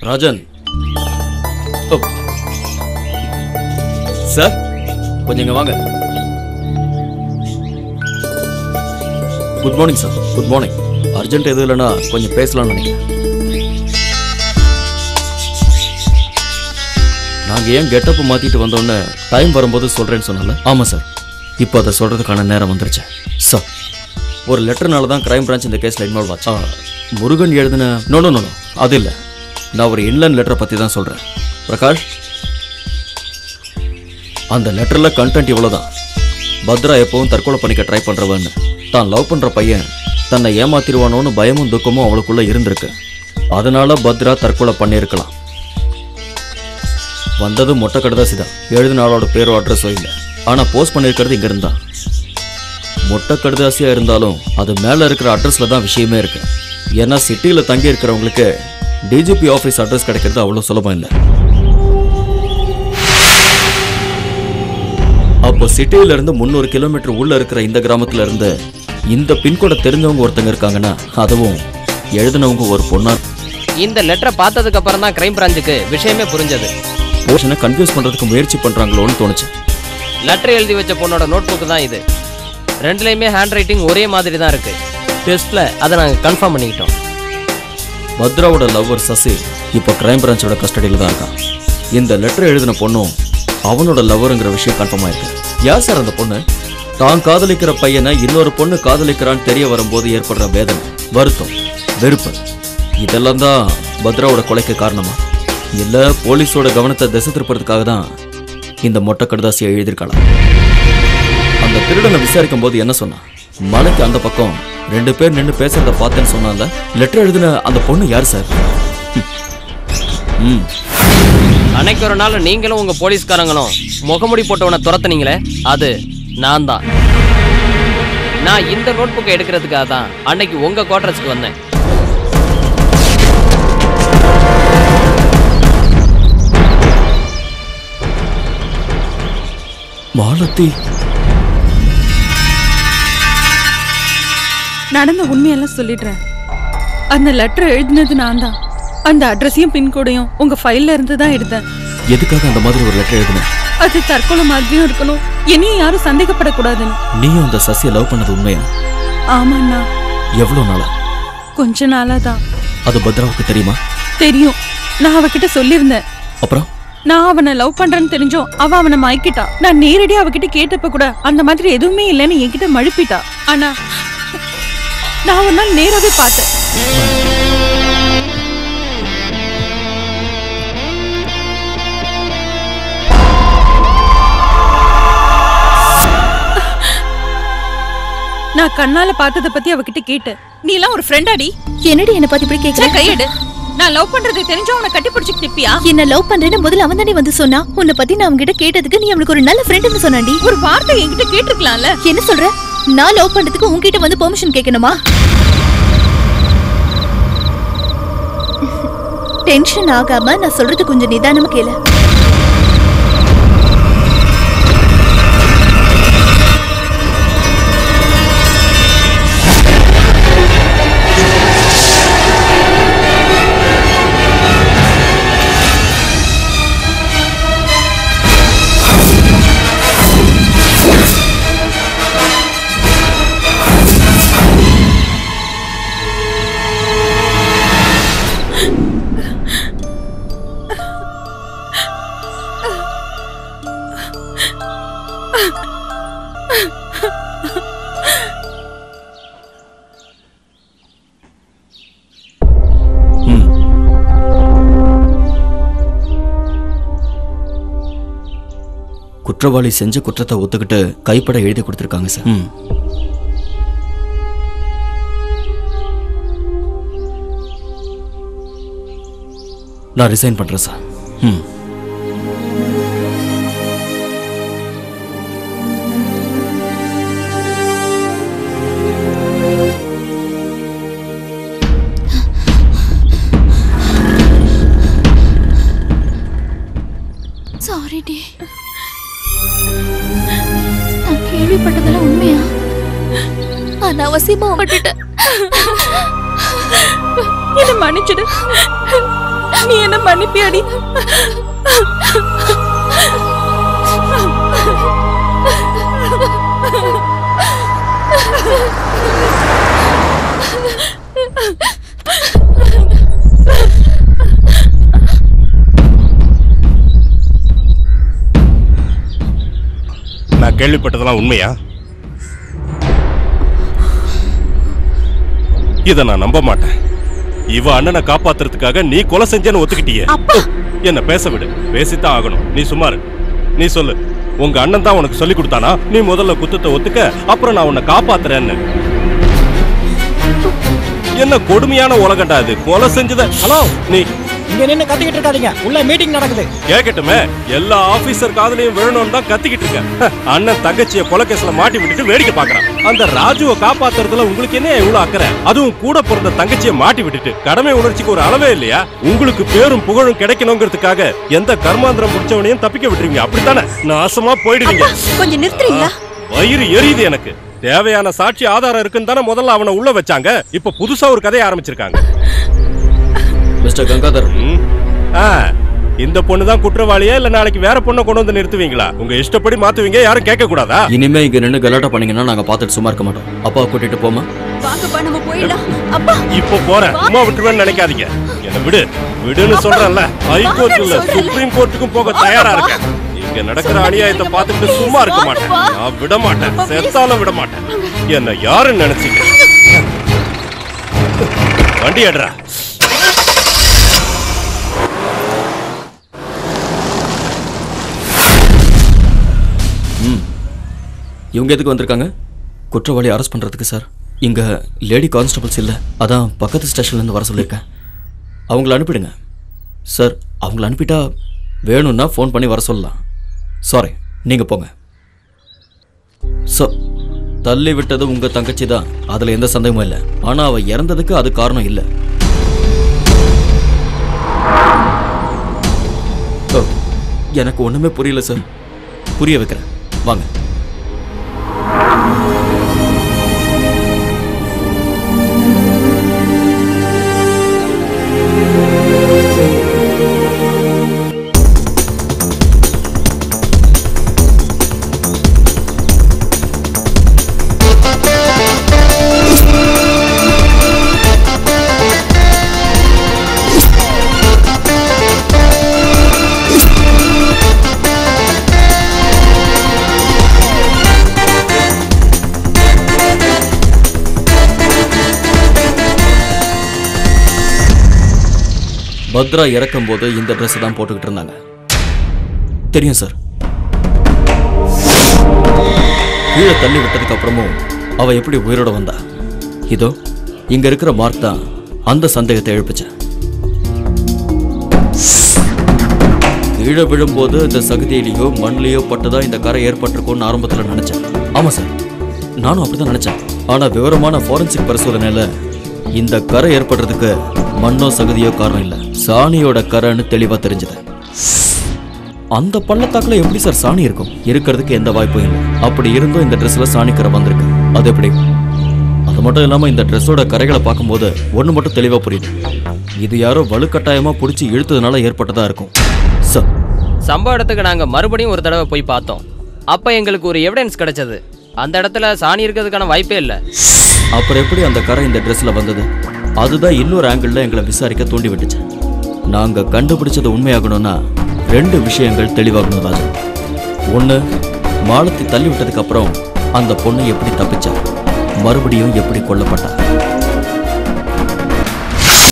ராஜன். ஓ. Sir கொஞ்சம் இங்க வாங்க. Good morning sir good morning urgent எதுவும் இல்லைன்னா கொஞ்சம் பேசலாம்னு நினைக்கிறேன். நாங்கள் ஏன் கெட்டப்பு மாற்றிட்டு வந்தோன்னே டைம் வரும்போது சொல்கிறேன்னு சொன்னால ஆமாம் சார் இப்போ அதை சொல்கிறதுக்கான நேரம் வந்துருச்சு. சார் ஒரு லெட்டர்னால தான் கிரைம் பிரான்ச் இந்த கேஸில் இன்வால்வ் ஆச்சு. முருகன் எழுதின நோ நோ நோ, அது இல்லை. நான் ஒரு இன்லன் லெட்டரை பற்றி தான் சொல்கிறேன் பிரகாஷ் அந்த லெட்டரில் கண்டென்ட் இவ்வளோதான் பத்ரா எப்பவும் தற்கொலை பண்ணிக்க ட்ரை பண்ணுறவன்னு தான் லவ் பண்ணுற பையன் தன்னை ஏமாத்திடுவானோன்னு பயமும் துக்கமும் அவளுக்குள்ள இருந்திருக்கு. அதனால பத்ரா தற்கொலை பண்ணியிருக்கலாம். வந்தது மொட்டை கடுதாசி தான் எழுதின ஆளோட பேரோ அட்ரஸோ இல்லை. ஆனால் போஸ்ட் பண்ணியிருக்கிறது இங்கே இருந்தான். மொட்டை கடுதாசியாக இருந்தாலும் அது மேலே இருக்கிற அட்ரஸில் தான் விஷயமே இருக்கு. ஏன்னா சிட்டியில் தங்கி இருக்கிறவங்களுக்கு டிஜிபி ஆஃபீஸ் அட்ரஸ் கிடைக்கிறது அவ்வளோ சுலபம் இல்லை. அப்போ சிட்டியில இருந்து முந்நூறு கிலோமீட்டர் உள்ள இருக்கிற இந்த கிராமத்துல இருந்து இந்த பின்கோடை தெரிஞ்சவங்க ஒருத்தங்க இருக்காங்கன்னா அதுவும் எழுதினவங்க ஒரு பொண்ணா. இந்த லெட்டரை பார்த்ததுக்கு அப்புறம் தான் கிரைம் பிரான்ச்சுக்கு விஷயமே புரிஞ்சது. போர்ஷனை கன்ஃபியூஸ் பண்றதுக்கு முயற்சி பண்றாங்களோன்னு தோணுச்சு. லெட்டர் எழுதி வச்ச பொண்ணோட நோட் புக் தான் இது. ரெண்டுலேயுமே ஹேண்ட் ரைட்டிங் ஒரே மாதிரி தான் இருக்கு. டெஸ்ட்ல அதை நாங்கள் கன்ஃபார்ம் பண்ணிக்கிட்டோம். பத்ராவோட லவ்வர் சசி இப்போ கிரைம் பிரான்ச்சோட கஸ்டடியில் தான் இருக்கான். இந்த லெட்டர் எழுதின பொண்ணும் அவனோட லவ்வருங்கிற விஷயம் கன்ஃபார்ம் ஆயிருக்கு. யார் சார் அந்த பொண்ணு? தான் காதலிக்கிற பையனை இன்னொரு பொண்ணு காதலிக்கிறான்னு தெரிய வரும்போது ஏற்படுற வேதனை வருத்தம் வெறுப்பு. இதெல்லாம் தான் பத்ராவோட கொலைக்கு காரணமா? இல்லை போலீஸோட கவனத்தை திசை திருப்பறதுக்காக தான் இந்த மொட்டை கடுதாசியை எழுதியிருக்கலாம் அந்த திருடனை விசாரிக்கும் போது என்ன சொன்னான்? மலைக்கு அந்த பக்கம். ரெண்டு பேர் நின்று பேசுறத பார்த்தேன்னு சொன்னான்ல லெட்டர் எழுதின அந்த பொண்ணு யார் சார் ம். அன்னைக்கு ஒரு நாள் நீங்களும் உங்க போலீஸ்காரங்களும் முகமுடி போட்டவனை துரத்துனீங்களே அது நான் தான். நான் இந்த நோட் புக்கை எடுக்கிறதுக்காக தான் அன்னைக்கு உங்க குவார்டர்ஸ்க்கு வந்தேன். மாலத்தி நடந்த உண்மையெல்லாம் சொல்லிடுறேன். அந்த லெட்டர் எழுதினது நான் தான். அந்த அட்ரஸையும் பின்கோடையும் உங்க ஃபைல்ல இருந்து தான் எடுத்தேன். எதுக்காக அந்த மாதிரி ஒரு லெட்டர் எழுதின? அது தற்கொலை மாதிரியும் இருக்கணும். என்னையும் யாரும் சந்தேகப்படக்கூடாதுன்னு. நீயும் அந்த சசியை லவ் பண்ணது உண்மையா? ஆமாண்ணா. எவ்வளோ நாளா? கொஞ்ச நாளா தான் அது பத்ராவுக்கு தெரியுமா? தெரியும். நான் அவகிட்ட சொல்லியிருந்தேன். அப்புறம்? நான் அவனை லவ் பண்றேன்னு தெரிஞ்சும் அவ அவனை மயக்கிட்டா. நான் நேரடியா அவகிட்ட கேட்டப்ப கூட அந்த மாதிரி எதுவுமே இல்லைன்னு என்கிட்ட மழுப்பிட்டா. ஆனா நான் ஒரு நாள் நேராவே பார்த்தேன். நான் கண்ணால பார்த்தத பத்தி அவகிட்ட கேட்டேன். நீ எல்லாம் ஒரு ஃப்ரெண்டாடி என்னடி என்ன பார்த்து இப்படி கேக்குற? கையெடு. நான் லவ் பண்றது தெரிஞ்சு அவனை கட்டி பிடிச்சிட்டு நிப்பியா என்ன லவ் பண்றேன்னு முதல்ல அவன் தானே வந்து சொன்னா? உன்னை பத்தி நான் அவன்கிட்ட கேட்டதுக்கு நீ அவனுக்கு ஒரு நல்ல ஃப்ரெண்டுன்னு சொன்னாண்டி. ஒரு வார்த்தை என்கிட்ட கேட்டிருக்கலாம்ல. என்ன சொல்ற? நான் லவ் பண்றதுக்கு உன்கிட்ட வந்து பெர்மிஷன் கேட்கணுமா? டென்ஷன் ஆகாம நான் சொல்றது கொஞ்சம் நிதானமா கேளு. குற்றவாளி செஞ்ச குற்றத்தை ஒத்துக்கிட்டு கைப்பட எழுதி கொடுத்துருக்காங்க சார். நான் ரிசைன் பண்றேன் சார். ம். அனாவசியமா விட்டுட்டேன் என்ன மன்னிச்சிடு. நீ என்ன மன்னிப்பியாடி? நான் கேள்விப்பட்டதெல்லாம் உண்மையா? இத நான் நம்ப மாட்டேன். இவ அண்ணனை காப்பாத்துறதுக்காக நீ கொலை செஞ்சேன்னு ஒத்துக்கிட்டியே. என்ன பேச விடு. பேசித்தான் ஆகணும். நீ சுமாரு நீ சொல்லு. உங்க அண்ணன் தான் உனக்கு சொல்லி கொடுத்தானா? நீ முதல்ல குத்தத்தை ஒத்துக்க அப்புறம் நான் உன்னை காப்பாத்துறேன்னு. என்ன கொடுமையான உலகண்டா இது. கொலை செஞ்சத ஹலோ நீ இங்க நின்னு கத்திக்கிட்டு இருக்காதீங்க. உள்ள மீட்டிங் நடக்குது. கேட்கட்டுமே எல்லா ஆபீசர் காதலையும் விழணும்னு தான் கத்திக்கிட்டு இருக்கேன். ஹ, அண்ணன் தங்கச்சிய கொலைகேஸ்ல மாட்டி விட்டுட்டு வேடிக்கை பார்க்கறான். அந்த ராஜுவை காப்பாத்துறதுல உங்களுக்கு என்ன இவ்வளவு அக்கறை? அதுவும் கூட பிறந்த தங்கச்சிய மாட்டி விட்டுட்டு கடமை உணர்ச்சிக்கு ஒரு அளவே இல்லையா? உங்களுக்கு பேரும் புகழும் கிடைக்கணுங்கிறதுக்காக எந்த கர்மாந்திரம் முடிச்சவனையும் தப்பிக்க விட்டுருவீங்க. அப்படித்தானே? நாசமா போயிடுவீங்க. கொஞ்சம் நிறுத்துறீங்களா? வயிறு எரியுது எனக்கு. தேவையான சாட்சி ஆதாரம் இருக்குன்னு தானே முதல்ல அவனை உள்ள வச்சாங்க. இப்ப புதுசா ஒரு கதையை ஆரம்பிச்சிருக்காங்க. மிஸ்டர் கங்காதர். ஆ, இந்த பொண்ணு தான் குற்றவாளியா இல்ல நாளைக்கு வேற பொண்ணை கொண்டு வந்து நிறுத்துவீங்களா? உங்க இஷ்டப்படி மாத்துவீங்க யாரும் கேட்க கூடாதா இனிமே இங்க நின்று கலாட்டா பண்ணீங்கன்னா நாங்க பார்த்துட்டு சும்மா இருக்க மாட்டோம். அப்பா கூட்டிட்டு போமா வாங்கப்பா நம்ம போயிடலாம். அப்பா. இப்போ போறேன். சும்மா விட்டுருவேன்னு நினைக்காதீங்க. என்ன விடு. விடுன்னு சொல்றேன்ல. ஹைகோர்ட் இல்ல சுப்ரீம் கோர்ட்டுக்கும் போக தயாரா இருக்கேன். இங்க நடக்கிற அநியாயத்தை பார்த்துட்டு சும்மா இருக்க மாட்டேன். நான் விட மாட்டேன். செத்தாலும் விட மாட்டேன். என்ன யாருன்னு நினைச்சீங்க? வண்டி எடுறா. இவங்க எதுக்கு வந்திருக்காங்க? குற்றவாளி அரெஸ்ட் பண்ணுறதுக்கு சார் இங்கே லேடி கான்ஸ்டபிள்ஸ் இல்லை. அதான் பக்கத்து ஸ்டேஷன்லேருந்து வர சொல்லியிருக்கேன். அவங்கள அனுப்பிடுங்க. சார் அவங்கள அனுப்பிட்டா வேணும்னா ஃபோன் பண்ணி வர சொல்லலாம். சாரி நீங்கள் போங்க. சார் தள்ளி விட்டது உங்கள் தங்கச்சி தான். அதில் எந்த சந்தேகமும் இல்லை. ஆனால் அவள் இறந்ததுக்கு அது காரணம் இல்லை. எனக்கு ஒன்றுமே புரியல சார் புரிய வைக்கிறேன். வாங்க. பத்ரா இறக்கும்போது இந்த ட்ரெஸ் தான் போட்டுக்கிட்டு இருந்தாங்க. தெரியும் சார் கீழே தள்ளி விட்டதுக்கு அப்புறமும் அவ எப்படி உயிரோட வந்தா? இதோ இங்க இருக்கிற மார்க் தான் அந்த சந்தேகத்தை எழுப்பிச்ச. கீழே விழும்போது இந்த சகுதியிலேயோ மண்லையோ பட்டுதான் இந்த கரை ஏற்பட்டிருக்கும்னு ஆரம்பத்தில் நினைச்சேன். ஆமா சார் நானும் அப்படிதான் நினைச்சேன். ஆனா விவரமான ஃபாரன்சிக் பரிசோதனையில இந்த கரை ஏற்படுறதுக்கு மண்ணோ சகதியோ காரணம் இல்லை. சாணியோட கரைன்னு தெளிவா தெரிஞ்சது. அந்த பள்ளத்தாக்குல எப்படி சார் சாணி இருக்கும்? இருக்கிறதுக்கு எந்த வாய்ப்பும் இல்லை. அப்படி இருந்தும் இந்த ட்ரெஸ்ல சாணி கரை வந்திருக்கு. அது எப்படி? அது மட்டும் இல்லாமல் இந்த ட்ரெஸ்ஸோட கரைகளை பார்க்கும்போது ஒண்ணு மட்டும் தெளிவாக புரியுது. இது யாரோ வலுக்கட்டாயமாக பிடிச்சி இழுத்ததுனால ஏற்பட்டதாக இருக்கும். சார். சம்பவ இடத்துக்கு நாங்கள் மறுபடியும் ஒரு தடவை போய் பார்த்தோம். அப்போ எங்களுக்கு ஒரு எவிடன்ஸ் கிடைச்சது. அந்த இடத்துல சாணி இருக்கிறதுக்கான வாய்ப்பே இல்லை. அப்புறம் எப்படி அந்த கரை இந்த ட்ரெஸ்ல வந்தது? அதுதான் இன்னொரு ஆங்கிள் எங்களை விசாரிக்க தூண்டி விட்டுச்சு நாங்க கண்டுபிடிச்சது உண்மையாகணும்னா ரெண்டு விஷயங்கள் தெளிவாகணும் ராஜன் ஒண்ணு மாலத்தை தள்ளி விட்டதுக்கு அப்புறம் அந்த பொண்ணு எப்படி தப்பிச்சா? மறுபடியும் எப்படி கொல்லப்பட்டா?